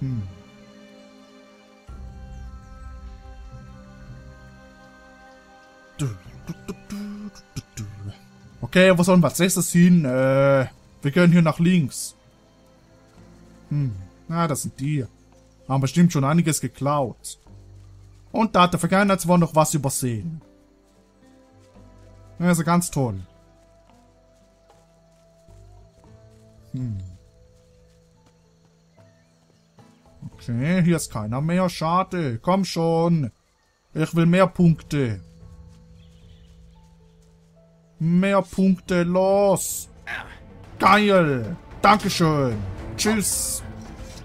Hm. Okay, wo sollen wir als nächstes hin? Äh, wir gehen hier nach links. Hm, na, das sind die. Haben bestimmt schon einiges geklaut. Und da hat der Vergangenheitswort noch was übersehen. Ja, also ganz toll. Hm. Okay, hier ist keiner mehr. Schade. Komm schon. Ich will mehr Punkte. Mehr Punkte, los. Geil. Dankeschön. Tschüss.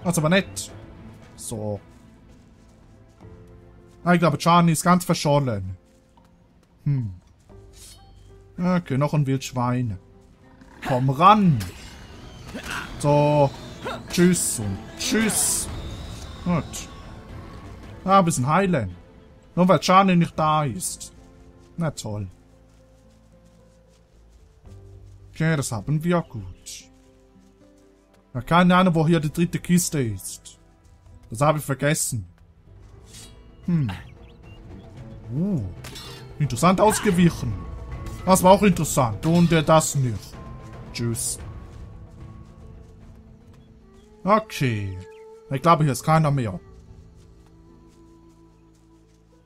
Das aber nett. So. Ah, ich glaube, Charlie ist ganz verschollen. Hm. Okay, noch ein Wildschwein. Komm ran. So. Tschüss und tschüss. Gut. Ah, ein bisschen heilen. Nur weil Charlie nicht da ist. Na toll. Okay, das haben wir gut. Ja, keine Ahnung, wo hier die dritte Kiste ist. Das habe ich vergessen. Hm. Uh. Interessant ausgewichen. Das war auch interessant. Und äh, das nicht. Tschüss. Okay. Ich glaube, hier ist keiner mehr.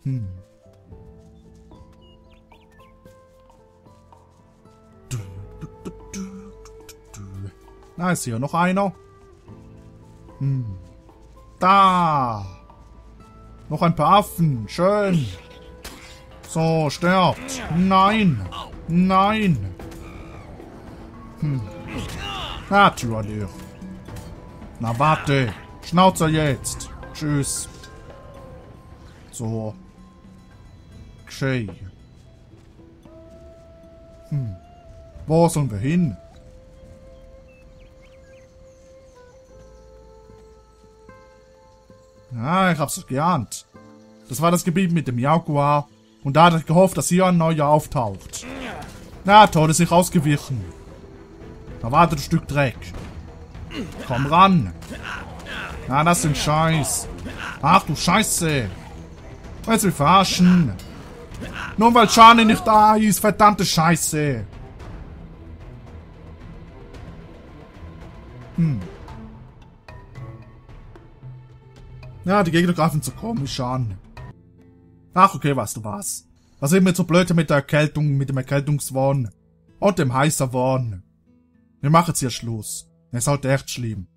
Hm. Na, ist hier noch einer? Hm. Da! Noch ein paar Affen. Schön. So, sterbt. Nein. Nein. Hm. Natürlich. Na, warte. Schnauze jetzt. Tschüss. So. Okay. Hm. Wo sollen wir hin? Ah, ich hab's geahnt. Das war das Gebiet mit dem Jaguar. Und da hatte ich gehofft, dass hier ein neuer auftaucht. Na toll, ist nicht ausgewichen. Da wartet ein Stück Dreck. Komm ran. Na, das sind Scheiß. Ach du Scheiße. Willst du mich verarschen? Nur weil Shani nicht da ist, verdammte Scheiße. Hm. Ja, die Gegner greifen zu komisch an. Ach, okay, weißt du was. Was sind mir so blöd mit der Erkältung, mit dem Erkältungswahn und dem heißer Wahn. Wir machen jetzt hier Schluss. Es ist halt echt schlimm.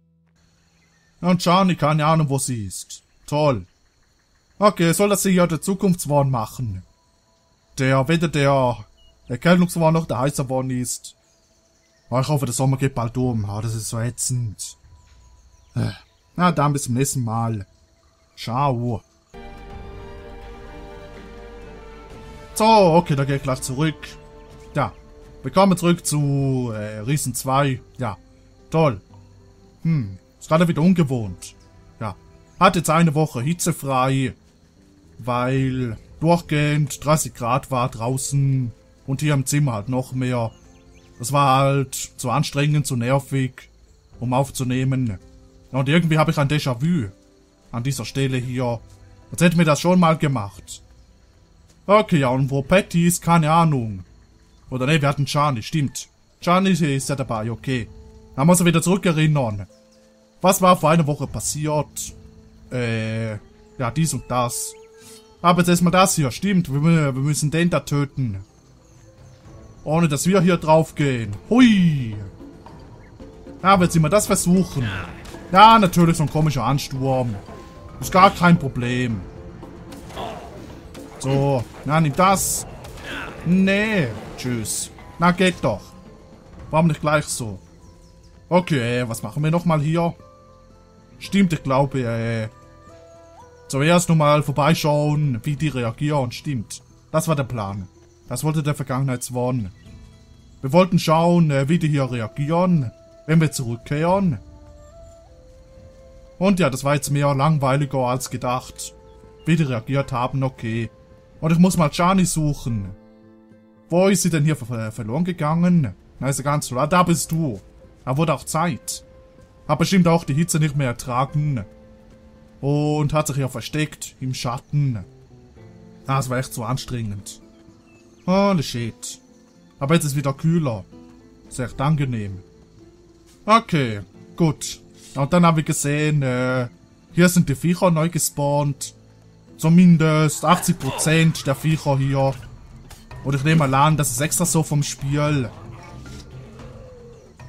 Und Shani, keine Ahnung, wo sie ist. Toll. Okay, soll das hier der Zukunftswahn machen? Der weder der Erkältungswahn noch der heißer Wahn ist. Oh, ich hoffe, der Sommer geht bald um. Oh, das ist so ätzend. Äh, na, dann bis zum nächsten Mal. Ciao. So, okay, da ich gleich zurück. Ja, wir kommen zurück zu äh, Riesen 2. Ja, toll. Hm, ist gerade wieder ungewohnt. Ja, hat jetzt eine Woche hitzefrei, weil durchgehend 30 Grad war draußen und hier im Zimmer halt noch mehr. Das war halt zu anstrengend, zu nervig, um aufzunehmen. Ja, und irgendwie habe ich ein Déjà-vu an dieser Stelle hier. Als hätten wir das schon mal gemacht. Okay, ja, und wo Patty ist, keine Ahnung. Oder ne, wir hatten Charlie, stimmt. Charlie ist ja dabei, okay. Dann muss er wieder zurückerinnern. Was war vor einer Woche passiert? Äh, ja, dies und das. Aber jetzt erstmal das hier, stimmt. Wir, wir müssen den da töten. Ohne, dass wir hier draufgehen. Hui. Ja, jetzt wir das versuchen. Ja, natürlich so ein komischer Ansturm. Ist gar kein Problem. So, na, nimm das. Nee, tschüss. Na, geht doch. Warum nicht gleich so? Okay, was machen wir nochmal hier? Stimmt, ich glaube, äh... Zuerst nochmal vorbeischauen, wie die reagieren. Stimmt. Das war der Plan. Das wollte der Vergangenheitswahn. Wir wollten schauen, äh, wie die hier reagieren, wenn wir zurückkehren. Und ja, das war jetzt mehr langweiliger als gedacht. Wie die reagiert haben, okay. Und ich muss mal Jani suchen. Wo ist sie denn hier ver verloren gegangen? Na, ist ja ganz klar. Da bist du. Da wurde auch Zeit. Hab bestimmt auch die Hitze nicht mehr ertragen. Und hat sich hier versteckt im Schatten. Ah, es war echt so anstrengend. Holy shit. Aber jetzt ist wieder kühler. Ist echt angenehm. Okay, gut. Und dann habe ich gesehen, äh, hier sind die Viecher neu gespawnt. Zumindest 80% der Viecher hier. Und ich nehme mal an, das ist extra so vom Spiel.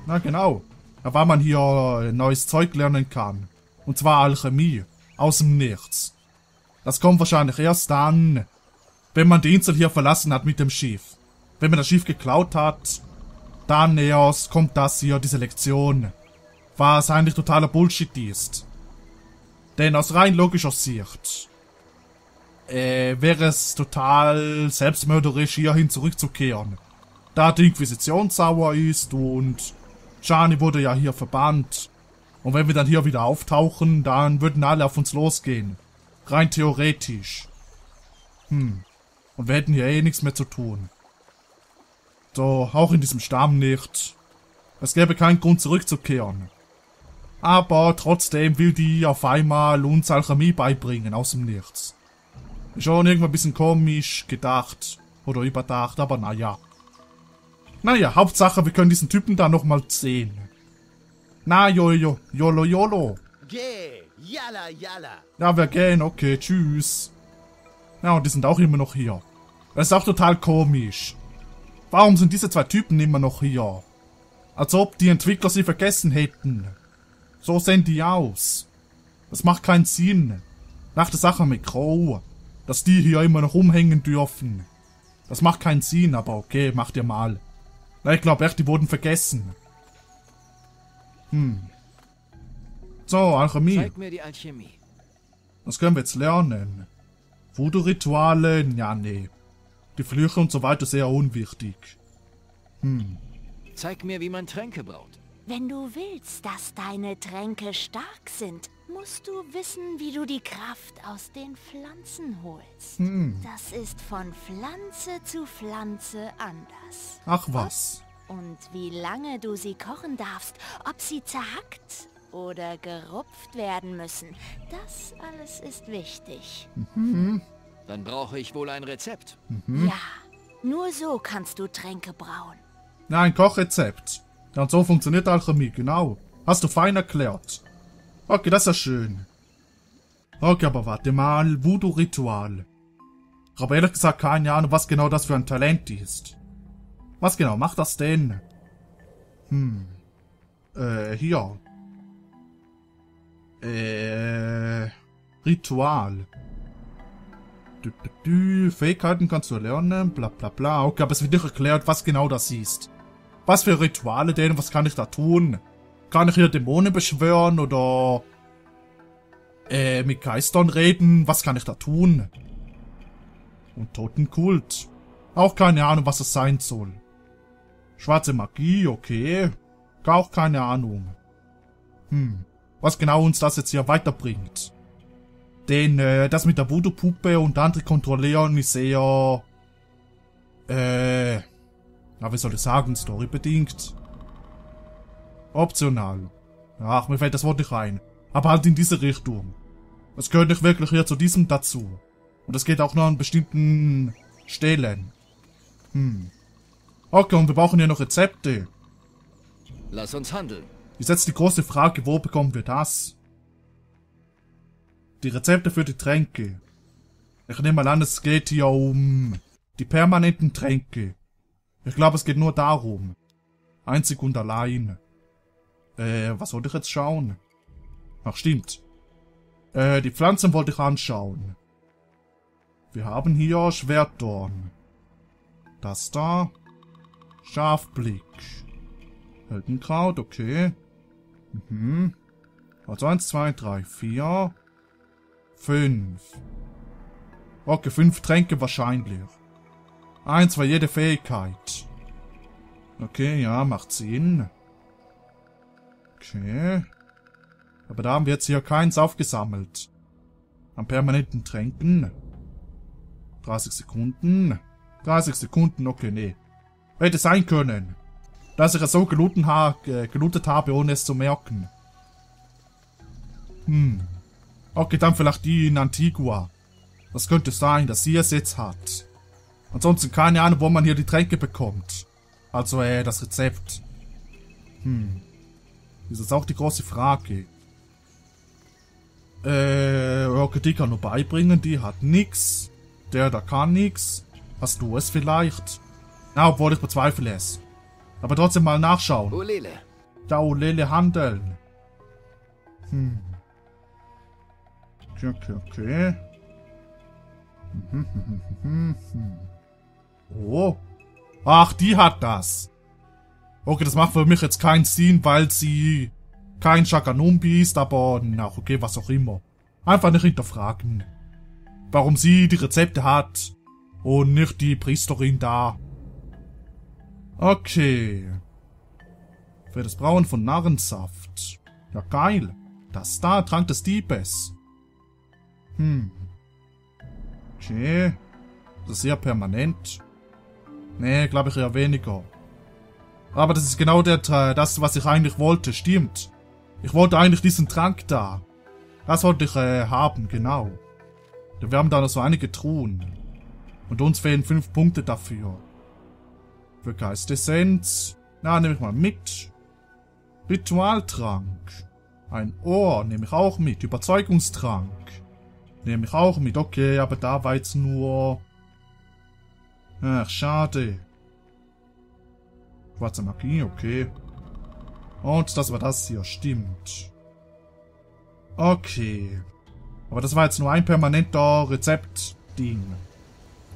Na genau. Ja, weil man hier neues Zeug lernen kann. Und zwar Alchemie. Aus dem Nichts. Das kommt wahrscheinlich erst dann, wenn man die Insel hier verlassen hat mit dem Schiff. Wenn man das Schiff geklaut hat, dann erst kommt das hier, diese Lektion. Was eigentlich totaler Bullshit ist. Denn aus rein logischer Sicht äh, wäre es total selbstmörderisch, hierhin zurückzukehren. Da die Inquisition sauer ist und Shani wurde ja hier verbannt. Und wenn wir dann hier wieder auftauchen, dann würden alle auf uns losgehen. Rein theoretisch. Hm. Und wir hätten hier eh nichts mehr zu tun. So, auch in diesem Stamm nicht. Es gäbe keinen Grund zurückzukehren. Aber trotzdem will die auf einmal uns Alchemie beibringen aus dem Nichts. Schon irgendwann ein bisschen komisch gedacht oder überdacht, aber naja. Naja, Hauptsache, wir können diesen Typen da nochmal sehen. Na, Jojo, Jolo, Jolo. Geh, yalla, yalla. Ja, wir gehen, okay, tschüss. Ja, und die sind auch immer noch hier. Das ist auch total komisch. Warum sind diese zwei Typen immer noch hier? Als ob die Entwickler sie vergessen hätten. So sehen die aus. Das macht keinen Sinn. Nach der Sache mit Crow. Dass die hier immer noch rumhängen dürfen. Das macht keinen Sinn, aber okay, macht ihr mal. Na, ich glaube echt, die wurden vergessen. Hm. So, Alchemie. Zeig mir die Alchemie. Das können wir jetzt lernen. Voodoo-Rituale, ja, nee. Die Flüche und so weiter sehr unwichtig. Hm. Zeig mir, wie man Tränke braut. Wenn du willst, dass deine Tränke stark sind, musst du wissen, wie du die Kraft aus den Pflanzen holst. Hm. Das ist von Pflanze zu Pflanze anders. Ach was. Und wie lange du sie kochen darfst, ob sie zerhackt oder gerupft werden müssen, das alles ist wichtig. Dann brauche ich wohl ein Rezept. Ja, nur so kannst du Tränke brauen. Ja, ein Kochrezept. Ja, und so funktioniert Alchemie, genau. Hast du fein erklärt. Okay, das ist ja schön. Okay, aber warte mal. Voodoo-Ritual. Habe ehrlich gesagt keine Ahnung, was genau das für ein Talent ist. Was genau macht das denn? Hm. Äh, hier. Äh. Ritual. Du, du, du. Fähigkeiten kannst du lernen, bla bla bla. Okay, aber es wird nicht erklärt, was genau das ist. Was für Rituale denn? Was kann ich da tun? Kann ich hier Dämonen beschwören oder äh, mit Geistern reden? Was kann ich da tun? Und Totenkult. Auch keine Ahnung, was es sein soll. Schwarze Magie, okay. Auch keine Ahnung. Hm. Was genau uns das jetzt hier weiterbringt. Denn äh, das mit der Voodoo-Puppe und andere Kontrollieren ist eher... Äh... Na, wie soll ich sagen, storybedingt. Optional. Ach, mir fällt das Wort nicht rein. Aber halt in diese Richtung. Es gehört nicht wirklich hier zu diesem dazu. Und es geht auch nur an bestimmten Stellen. Hm. Okay, und wir brauchen ja noch Rezepte. Lass uns handeln. Ist jetzt die große Frage, wo bekommen wir das? Die Rezepte für die Tränke. Ich nehme mal an, es geht hier um die permanenten Tränke. Ich glaube, es geht nur darum. Einzig und allein. Äh, was wollte ich jetzt schauen? Ach, stimmt. Äh, die Pflanzen wollte ich anschauen. Wir haben hier Schwertdorn. Das da. Schafblick. Heldenkraut, okay. Mhm. Also eins, zwei, drei, vier, fünf. Okay, fünf Tränke wahrscheinlich. Eins für jede Fähigkeit. Okay, ja, macht Sinn. Okay. Aber da haben wir jetzt hier keins aufgesammelt. An permanenten Tränken. 30 Sekunden. 30 Sekunden, okay, nee. Hätte sein können. Dass ich es so gelooten ha gelootet habe, ohne es zu merken. Hm. Okay, dann vielleicht die in Antigua. Das könnte sein, dass sie es jetzt hat. Ansonsten keine Ahnung, wo man hier die Tränke bekommt. Also, äh, das Rezept. Hm. Das ist auch die große Frage. Äh, okay, die kann nur beibringen, die hat nix. Der da kann nix. Hast du es vielleicht? Na, obwohl ich bezweifle es. Aber trotzdem mal nachschauen. Ulele. Da Lele handeln. Hm. Okay, okay, okay. Mhm, mhm, mhm. Oh. Ach, die hat das. Okay, das macht für mich jetzt keinen Sinn, weil sie kein Shakanumbi ist, aber na, okay, was auch immer. Einfach nicht hinterfragen. Warum sie die Rezepte hat und nicht die Priesterin da. Okay. Für das Brauen von Narrensaft. Ja, geil. Das da, Trank des Diebes. Hm. Okay. Das ist sehr permanent. Nee, glaube ich eher weniger. Aber das ist genau der, das, was ich eigentlich wollte, stimmt. Ich wollte eigentlich diesen Trank da. Das wollte ich äh, haben, genau. Wir haben da noch so einige Truhen. Und uns fehlen fünf Punkte dafür. Für Geistessenz. Na, nehme ich mal mit. Ritualtrank. Ein Ohr nehme ich auch mit. Überzeugungstrank. Nehme ich auch mit. Okay, aber da war jetzt nur... Ach, schade. Schwarze Magie, okay. Und das war das hier, stimmt. Okay. Aber das war jetzt nur ein permanenter Rezept-Ding.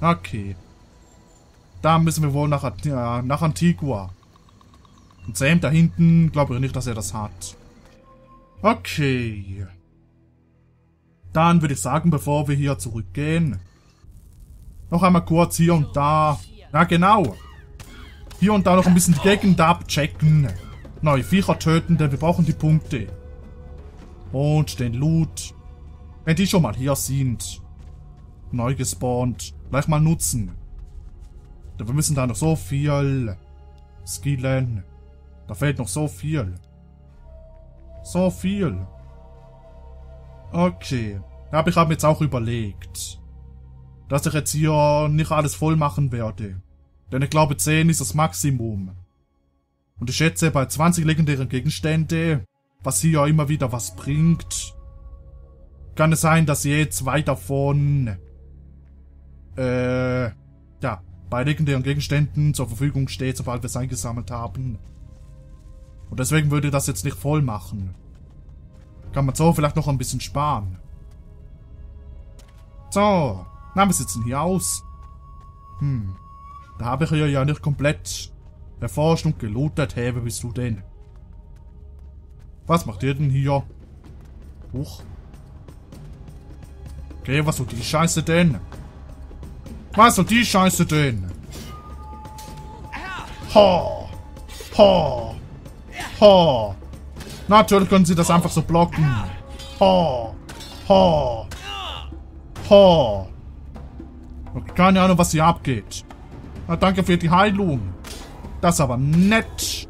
Okay. Da müssen wir wohl nach, äh, nach Antigua. Und Sam da hinten, glaube ich nicht, dass er das hat. Okay. Dann würde ich sagen, bevor wir hier zurückgehen, noch einmal kurz hier und da. Ja, genau. Hier und da noch ein bisschen die Gegend abchecken. Neue Viecher töten, denn wir brauchen die Punkte. Und den Loot. Wenn die schon mal hier sind. Neu gespawnt. Gleich mal nutzen. Denn wir müssen da noch so viel skillen. Da fehlt noch so viel. So viel. Okay. Aber ich habe mir jetzt auch überlegt, dass ich jetzt hier nicht alles voll machen werde. Denn ich glaube 10 ist das Maximum. Und ich schätze bei 20 legendären Gegenstände, was hier immer wieder was bringt, kann es sein, dass je zwei davon äh, ja, bei legendären Gegenständen zur Verfügung steht, sobald wir es eingesammelt haben. Und deswegen würde das jetzt nicht voll machen. Kann man so vielleicht noch ein bisschen sparen. So, na, wir sitzen hier aus. Hm, da habe ich ja nicht komplett erforscht und gelootet. Hey, wer bist du denn? Was macht ihr denn hier? Huch. Okay, was soll die Scheiße denn? Was soll die Scheiße denn? Ha! Ha! Ha! Natürlich können sie das einfach so blocken. Ha! Ha! Ha! Keine Ahnung, was hier abgeht. Na, danke für die Heilung. Das ist aber nett.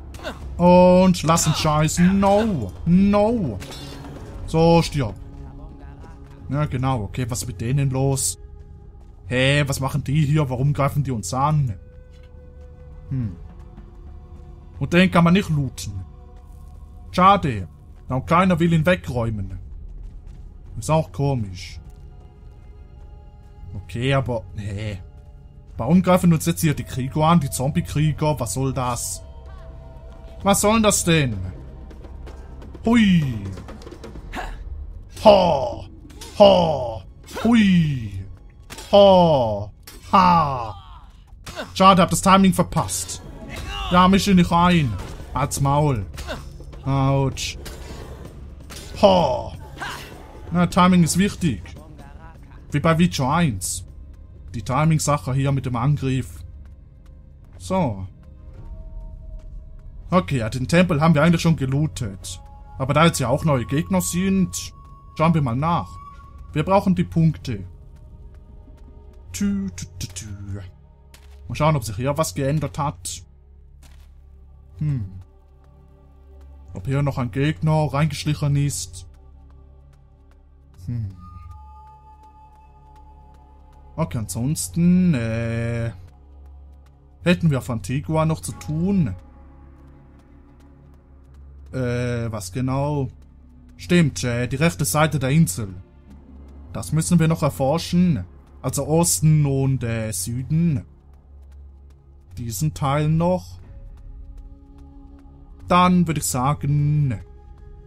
Und lassen scheißen. No. No. So, stirb. Ja, genau. Okay, was ist mit denen los? Hä, hey, was machen die hier? Warum greifen die uns an? Hm. Und den kann man nicht looten. Schade. Und keiner will ihn wegräumen. Ist auch komisch. Okay, aber... Nee. Warum greifen uns jetzt hier die Krieger an? Die Zombie-Krieger? Was soll das? Was soll das denn? Hui. Ha. Ha. Hui. Ha. Ha. Schade, hab das Timing verpasst. Ja, mische nicht rein. Als Maul. Autsch. Ha. Na, Timing ist wichtig. Wie bei Witcher 1. Die Timing-Sache hier mit dem Angriff. So. Okay, ja, den Tempel haben wir eigentlich schon gelootet. Aber da jetzt ja auch neue Gegner sind, schauen wir mal nach. Wir brauchen die Punkte. Tü, tü, tü, tü. Mal schauen, ob sich hier was geändert hat. Hm. Ob hier noch ein Gegner reingeschlichen ist. Hm. Okay, ansonsten, äh, hätten wir auf Antigua noch zu tun. Äh, was genau? Stimmt, äh, die rechte Seite der Insel. Das müssen wir noch erforschen. Also Osten und äh, Süden. Diesen Teil noch. Dann würde ich sagen,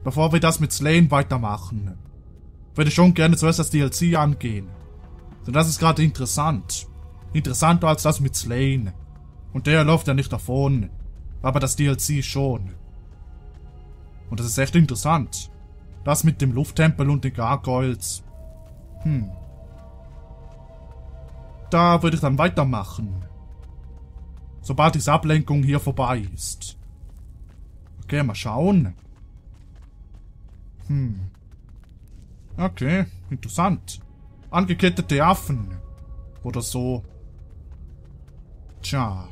bevor wir das mit Slane weitermachen, würde ich schon gerne zuerst das DLC angehen. Denn das ist gerade interessant. Interessanter als das mit Slane. Und der läuft ja nicht davon. Aber das DLC schon. Und das ist echt interessant. Das mit dem Lufttempel und den Gargoyles. Hm. Da würde ich dann weitermachen. Sobald diese Ablenkung hier vorbei ist. Okay, mal schauen. Hm. Okay, interessant. Angekettete Affen. Oder so. Tja.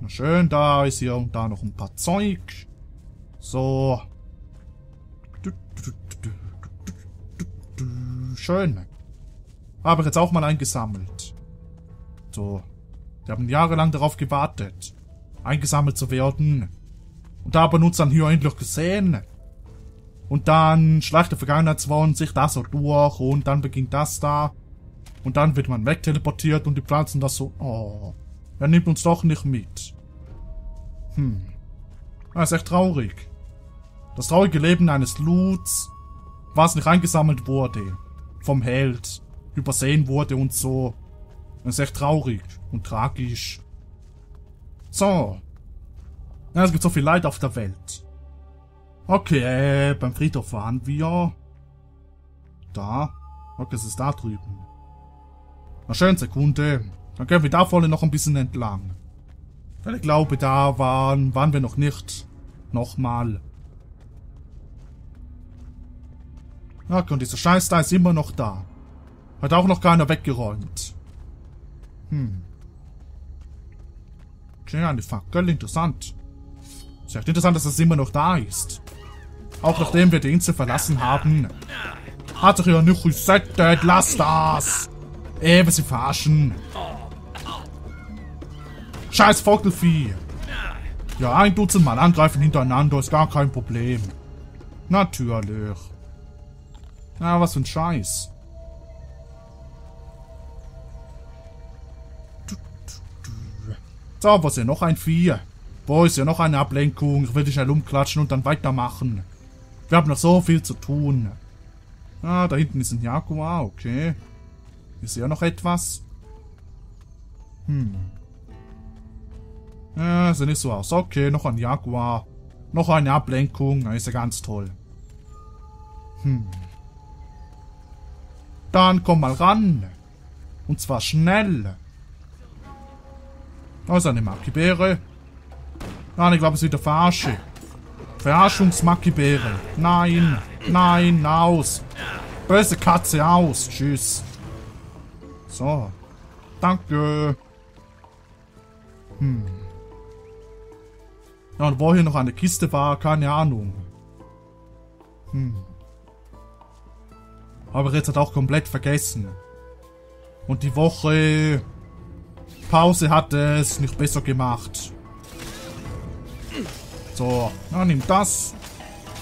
Na schön, da ist hier und da noch ein paar Zeug. So. Schön. Habe ich jetzt auch mal eingesammelt. So. Wir haben jahrelang darauf gewartet, eingesammelt zu werden. Und haben uns dann hier endlich gesehen. Und dann schleicht der Vergangenheitswand sich da so durch und dann beginnt das da. Und dann wird man wegteleportiert und die Pflanzen das so, oh, er nimmt uns doch nicht mit. Hm. Das ist echt traurig. Das traurige Leben eines Loots, was nicht eingesammelt wurde, vom Held, übersehen wurde und so. Das ist echt traurig und tragisch. So. Ja, es gibt so viel Leid auf der Welt. Okay, äh, beim Friedhof waren wir. Da. Okay, es ist da drüben. Na schön, Sekunde. Dann gehen wir da vorne noch ein bisschen entlang. Weil ich glaube, da waren, waren wir noch nicht. Nochmal. Okay, und dieser Scheiß da ist immer noch da. Hat auch noch keiner weggeräumt. Hm. Okay, eine Fackel, interessant. Ist echt interessant, dass das immer noch da ist. Auch nachdem wir die Insel verlassen haben. Hat sich ja nicht resettet, lass das! Ey, wir sie verarschen. Scheiß Vogelfieh. Ja, ein Dutzend Mal angreifen hintereinander ist gar kein Problem. Natürlich. Ja, was für ein Scheiß. So, was ist ja noch ein Vieh? Wo ist ja noch eine Ablenkung? Ich will dich schnell umklatschen und dann weitermachen. Wir haben noch so viel zu tun. Ah, da hinten ist ein Jaguar, okay. Ist ja noch etwas? Hm. Ja, sieht nicht so aus. Okay, noch ein Jaguar. Noch eine Ablenkung. ist ja ganz toll. Hm. Dann komm mal ran. Und zwar schnell. Da ist eine Makibeere. Nein, ich glaube, es ist wieder Verarsche. Verarschungsmakibeere. Nein, nein, aus. Böse Katze, aus. Tschüss. So. Danke. Hm. Ja, und wo hier noch eine Kiste war, keine Ahnung. Hm. Aber jetzt hat auch komplett vergessen. Und die Woche Pause hat es nicht besser gemacht. So, ja, nimm das.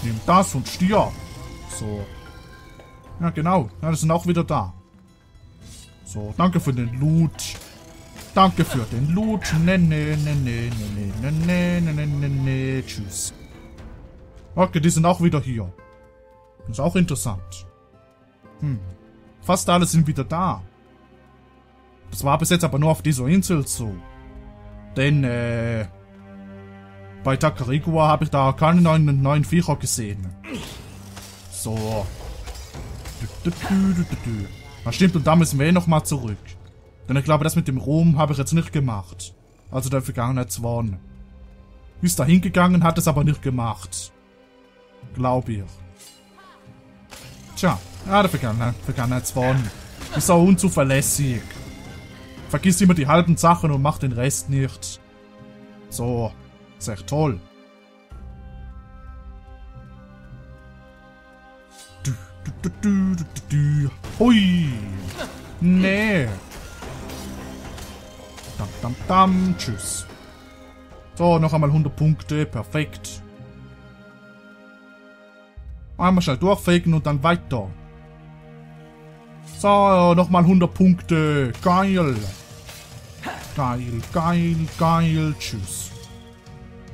Nimm das und stier. So. Ja, genau. Ja, die sind auch wieder da. So, danke für den Loot. Danke für den Loot. Ne, ne, ne, ne, ne, ne, ne, ne, ne, ne, ne, tschüss. Okay, die sind auch wieder hier. ist auch interessant. Hm. Fast alle sind wieder da. Das war bis jetzt aber nur auf dieser Insel so. Denn, äh... Bei Takarigua habe ich da keine neuen, neuen Viecher gesehen. So. Das stimmt, und da müssen wir eh nochmal zurück. Denn ich glaube, das mit dem Ruhm habe ich jetzt nicht gemacht. Also der Vergangenheitswahn. Ist da hingegangen, hat es aber nicht gemacht. Glaube ich. Tja, ja, der Vergangenheit, Vergangenheitswahn ist so unzuverlässig. Vergisst immer die halben Sachen und macht den Rest nicht. So, ist echt toll. Du, Du, du, du, du, du. Hui. Nee. Dam, dam, dam. Tschüss. So, noch einmal 100 Punkte. Perfekt. Einmal schnell durchfegen und dann weiter. So, nochmal 100 Punkte. Geil. Geil, geil, geil. Tschüss.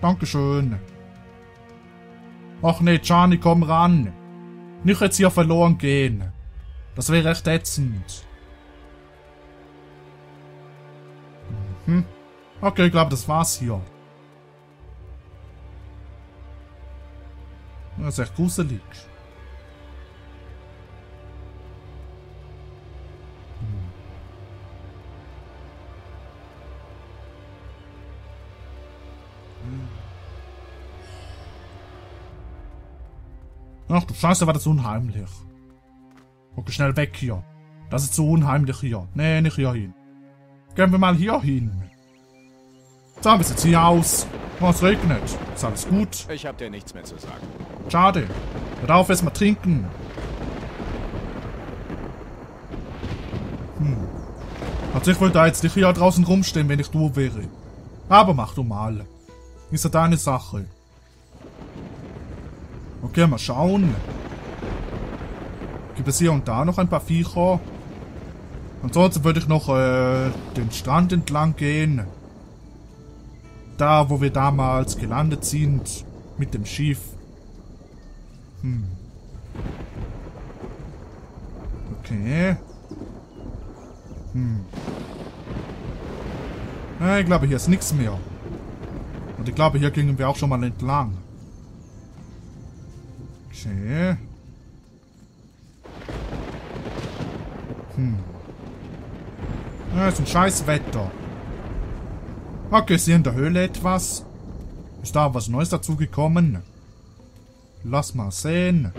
Dankeschön. Ach nee, Gianni, komm ran. Nicht jetzt hier verloren gehen. Das wäre echt ätzend. Mhm. Okay, ich glaube, das war's hier. Das ist echt gruselig. Ach du Scheiße, war das unheimlich. Okay, schnell weg hier. Das ist so unheimlich hier. Nee, nicht hier hin. Gehen wir mal hier hin. So, wir sind hier aus. Oh, es regnet. Ist alles gut? Ich hab dir nichts mehr zu sagen. Schade. Hör auf, erst mal trinken. Hm. Also ich wollte da jetzt nicht hier draußen rumstehen, wenn ich du wäre. Aber mach du mal. Ist ja deine Sache. Okay, mal schauen. Gibt es hier und da noch ein paar Viecher? Ansonsten würde ich noch äh, den Strand entlang gehen. Da, wo wir damals gelandet sind. Mit dem Schiff. Hm. Okay. Hm. Ja, ich glaube, hier ist nichts mehr. Und ich glaube, hier gingen wir auch schon mal entlang. Okay. Hm. Ja, ist ein scheiß Wetter. Okay, ist hier in der Höhle etwas? Ist da was Neues dazugekommen? Lass mal sehen.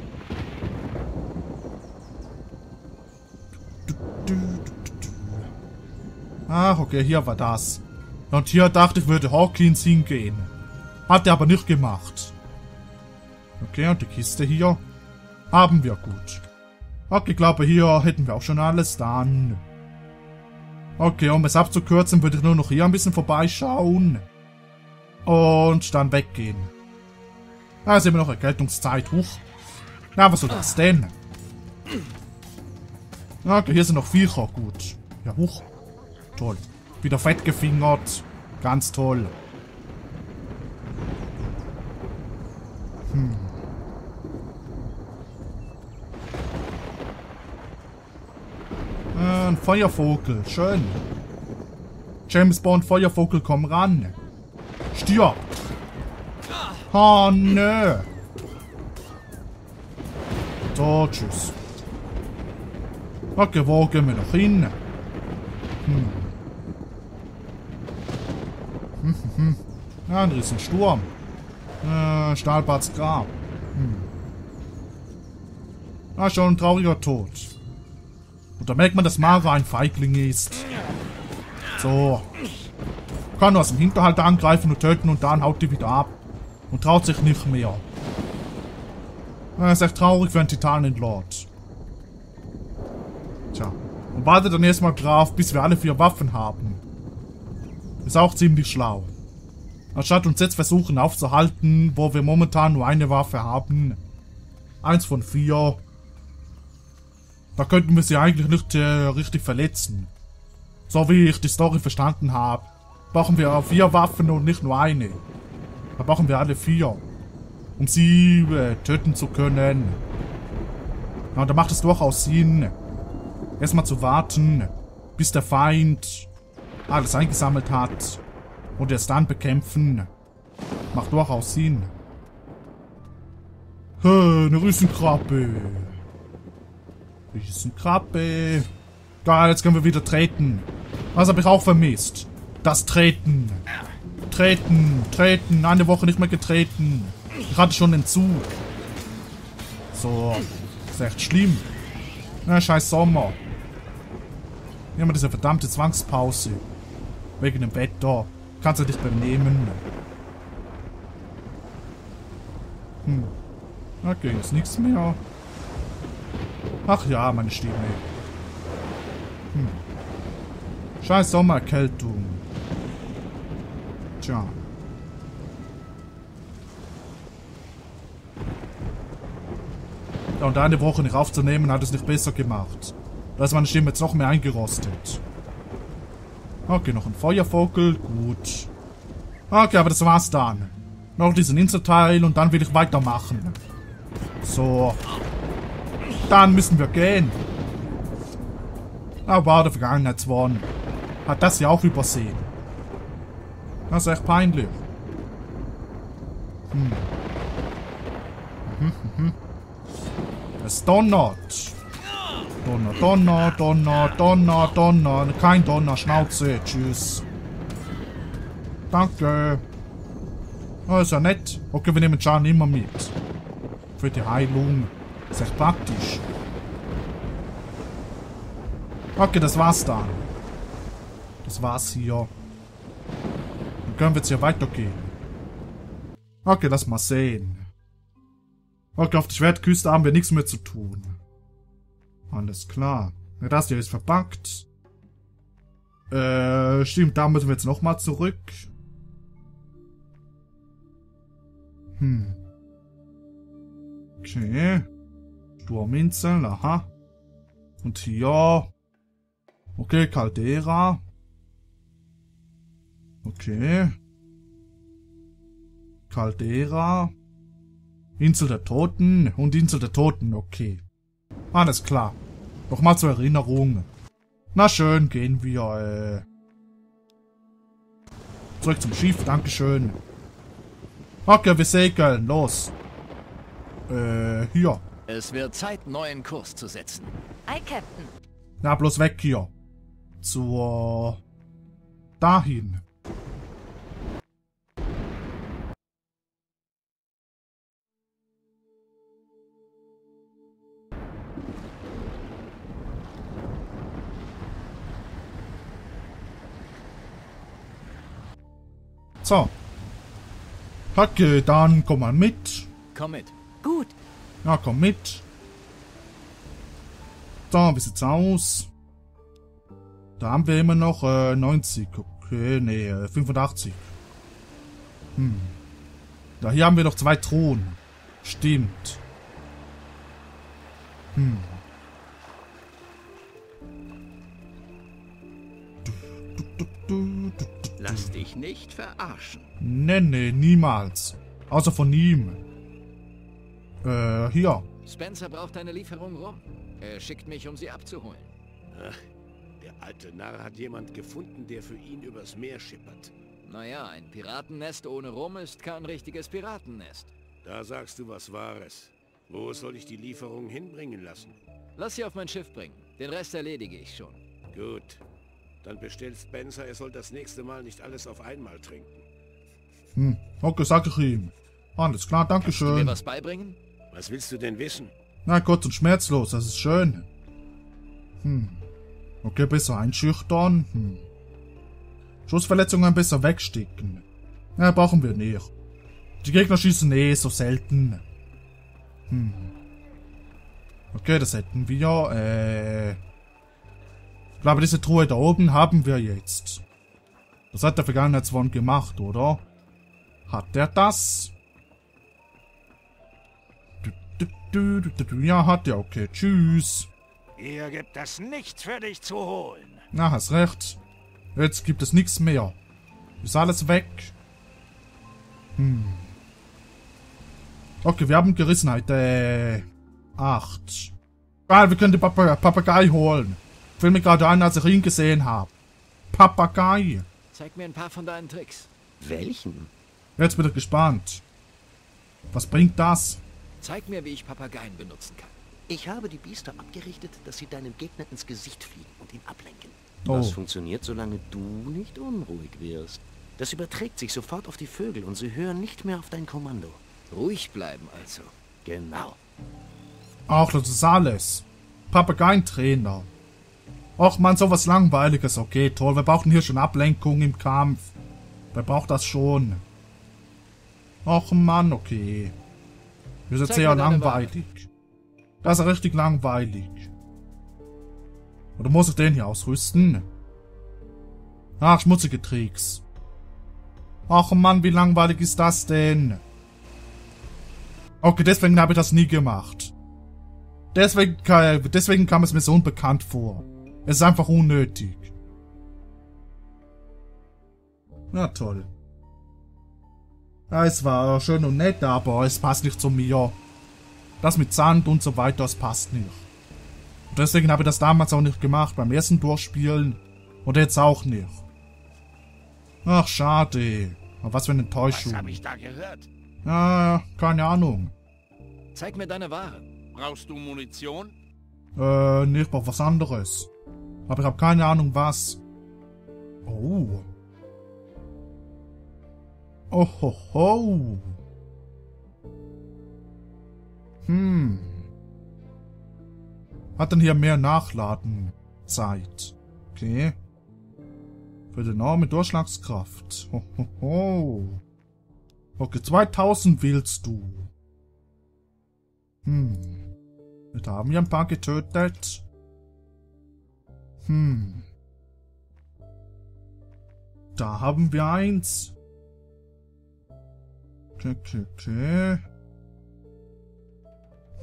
Ach, okay, hier war das. Und hier dachte ich, würde Hawkins hingehen. Hat er aber nicht gemacht. Okay, und die Kiste hier haben wir gut. Okay, ich glaube, hier hätten wir auch schon alles dann. Okay, um es abzukürzen, würde ich nur noch hier ein bisschen vorbeischauen. Und dann weggehen. Da ist immer noch Erkältungszeit. Huch. Na, was soll das denn? Okay, hier sind noch Viecher. Gut. Ja, huch. Toll. Wieder fett gefingert. Ganz toll. Feuervogel. Schön. James Bond Feuervogel, komm ran. Stirb. Oh, nö. So, tschüss. Okay, wo gehen wir noch hin? Hm. Hm, hm, hm. Ja, ein Riesensturm. Äh, Stahlbarts Grab. Hm. Ah, schon ein trauriger Tod. Und da merkt man, dass Mara ein Feigling ist. So. Kann nur aus dem Hinterhalt angreifen und töten und dann haut die wieder ab. Und traut sich nicht mehr. Das ist echt traurig für einen Titanenlord. Tja. Und wartet dann erstmal drauf, bis wir alle vier Waffen haben. Ist auch ziemlich schlau. Anstatt uns jetzt versuchen aufzuhalten, wo wir momentan nur eine Waffe haben. Eins von vier. Da könnten wir sie eigentlich nicht äh, richtig verletzen. So wie ich die Story verstanden habe, brauchen wir vier Waffen und nicht nur eine. Da brauchen wir alle vier, um sie äh, töten zu können. Ja, und da macht es durchaus Sinn, erstmal zu warten, bis der Feind alles eingesammelt hat und erst dann bekämpfen. Macht durchaus Sinn. Hä, eine Riesenkrabbe. Riesenkrabbe. Geil, jetzt können wir wieder treten. Was habe ich auch vermisst? Das Treten. Treten, treten. Eine Woche nicht mehr getreten. Ich hatte schon den Zug. So. ist echt schlimm. Na, scheiß Sommer. Hier haben wir diese verdammte Zwangspause. Wegen dem Wetter. Kannst du dich benehmen. Hm. Okay, ist nichts mehr. Ach ja, meine Stimme. Hm. Scheiß Sommererkältung. Tja. Ja, und eine Woche nicht aufzunehmen, hat es nicht besser gemacht. Da ist meine Stimme jetzt noch mehr eingerostet. Okay, noch ein Feuervogel. Gut. Okay, aber das war's dann. Noch diesen Inselteil und dann will ich weitermachen. So. Dann müssen wir gehen. Aber der Vergangenheitswahn hat das ja auch übersehen. Das ist echt peinlich. Hm. Mhm, mhm. Es donnert. Donner, Donner, Donner, Donner, Donner. Kein Donner, Schnauze. Tschüss. Danke. Oh, ist ja nett. Okay, wir nehmen Schaden immer mit. Für die Heilung. Ist echt praktisch. Okay, das war's dann. Das war's hier. Dann können wir jetzt hier weitergehen. Okay, lass mal sehen. Okay, auf der Schwertküste haben wir nichts mehr zu tun. Alles klar. Das hier ist verpackt. Äh, stimmt, da müssen wir jetzt nochmal zurück. Hm. Okay. Sturminsel, aha. Und hier. Okay, Caldera. Okay. Caldera. Insel der Toten und Insel der Toten, okay. Alles klar. Nochmal zur Erinnerung. Na schön, gehen wir, äh... Zurück zum Schiff, Dankeschön. Okay, wir segeln, los. Äh, hier. Es wird Zeit, neuen Kurs zu setzen. Ei, Captain. Na, bloß weg hier. Zur... Dahin. So. Okay, dann komm mal mit. Komm mit. Gut. Ja, komm mit. So, wie sieht's aus? Da haben wir immer noch äh, 90. Okay, nee, äh, 85. Hm. Da hier haben wir noch zwei Thronen. Stimmt. Hm. Lass dich nicht verarschen. Nee, nee, niemals. Außer von ihm. Äh, hier. Spencer braucht eine Lieferung rum. Er schickt mich, um sie abzuholen. Ach, der alte Narr hat jemand gefunden, der für ihn übers Meer schippert. Naja, ein Piratennest ohne Rum ist kein richtiges Piratennest. Da sagst du was Wahres. Wo soll ich die Lieferung hinbringen lassen? Lass sie auf mein Schiff bringen. Den Rest erledige ich schon. Gut. Dann bestellt Spencer, er soll das nächste Mal nicht alles auf einmal trinken. Hm, okay, sag ich ihm. Alles klar, Du mir Dankeschön. was beibringen? Was willst du denn wissen? Na, kurz und schmerzlos, das ist schön. Hm. Okay, besser einschüchtern. Hm. Schussverletzungen besser wegsticken. Na, brauchen wir nicht. Die Gegner schießen eh so selten. Hm. Okay, das hätten wir. Äh. Ich glaube, diese Truhe da oben haben wir jetzt. Das hat der Vergangenheitswand gemacht, oder? Hat der das? Du, du, du, du, du. Ja, hat er. Okay, tschüss. Hier gibt es nichts für dich zu holen. Na, hast recht. Jetzt gibt es nichts mehr. Ist alles weg. Hm. Okay, wir haben Gerissenheit. Äh. Acht. Ah, wir können den Papa Papagei holen. Fiel mir gerade ein, als ich ihn gesehen habe. Papagei. Zeig mir ein paar von deinen Tricks. Welchen? Jetzt bin ich gespannt. Was bringt das? Zeig mir, wie ich Papageien benutzen kann. Ich habe die Biester abgerichtet, dass sie deinem Gegner ins Gesicht fliegen und ihn ablenken. Oh. Das funktioniert, solange du nicht unruhig wirst. Das überträgt sich sofort auf die Vögel und sie hören nicht mehr auf dein Kommando. Ruhig bleiben also. Genau. Ach, das ist alles. Papageientrainer. Och man, sowas langweiliges. Okay, toll. Wir brauchen hier schon Ablenkung im Kampf. Wer braucht das schon? Och Mann, okay. Wir sind Zeig sehr langweilig. Das ist richtig langweilig. Oder muss ich den hier ausrüsten? Ach, schmutzige Tricks. Ach Mann, wie langweilig ist das denn? Okay, deswegen habe ich das nie gemacht. Deswegen, deswegen kam es mir so unbekannt vor. Es ist einfach unnötig. Na toll. Ja, es war schön und nett, aber es passt nicht zu mir. Das mit Sand und so weiter, das passt nicht. Und deswegen habe ich das damals auch nicht gemacht, beim ersten Durchspielen. Und jetzt auch nicht. Ach, schade. Aber was für eine Enttäuschung. Was habe ich da gehört? Ja, keine Ahnung. Zeig mir deine Ware. Brauchst du Munition? Äh, nee, ich brauch was anderes. Aber ich habe keine Ahnung was. Oh. Oh ho ho. Hm. Hat dann hier mehr Nachladenzeit. Okay. Für die enorme Durchschlagskraft. Ho ho ho. Okay, 2000 willst du. Hm. Da haben wir ein paar getötet. Hm. Da haben wir eins.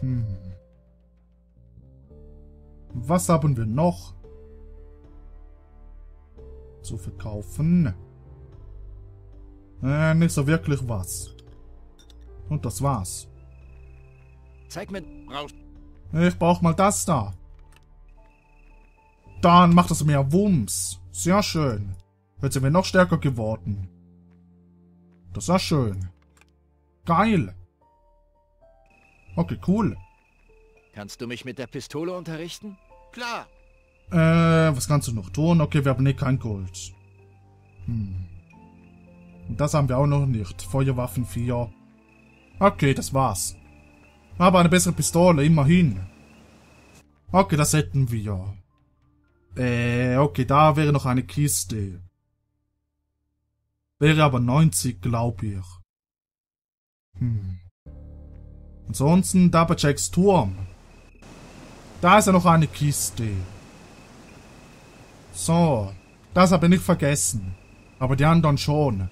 Hm. Was haben wir noch? Zu verkaufen. Äh, nicht so wirklich was. Und das war's. Zeig mir... Brauchst Ich brauch mal das da. Dann macht es mehr Wumms. Sehr schön. Jetzt sind wir noch stärker geworden. Das ist schön. Geil. Okay, cool. Kannst du mich mit der Pistole unterrichten? Klar. Äh, was kannst du noch tun? Okay, wir haben eh kein Gold. Hm. Und das haben wir auch noch nicht. Feuerwaffen 4. Okay, das war's. Aber eine bessere Pistole, immerhin. Okay, das hätten wir. Äh, okay, da wäre noch eine Kiste. Wäre aber 90, glaube ich. Hm. Ansonsten da bei Jacks Turm. Da ist ja noch eine Kiste. So. Das habe ich nicht vergessen. Aber die anderen schon.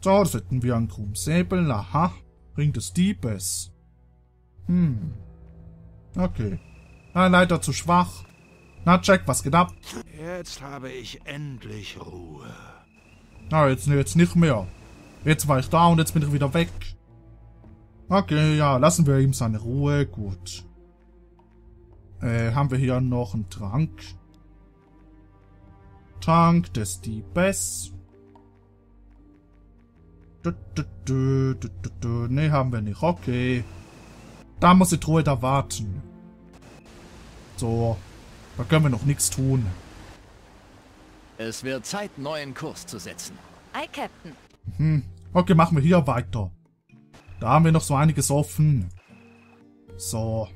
So, das hätten wir einen Krummsäbel. Aha. Ring des Diebes. Hm. Okay. Ah, leider zu schwach. Na, Jack, was geht ab? Jetzt habe ich endlich Ruhe. Na, jetzt, jetzt nicht mehr. Jetzt war ich da und jetzt bin ich wieder weg. Okay, ja, lassen wir ihm seine Ruhe. Gut. Äh, haben wir hier noch einen Trank? Trank des Diebes. Du, du, du, du, du, du. Nee, haben wir nicht. Okay. Da muss die Truhe da warten. So. Da können wir noch nichts tun. Es wird Zeit, neuen Kurs zu setzen. Ei, Captain. Hm. Okay, machen wir hier weiter. Da haben wir noch so einiges offen. So.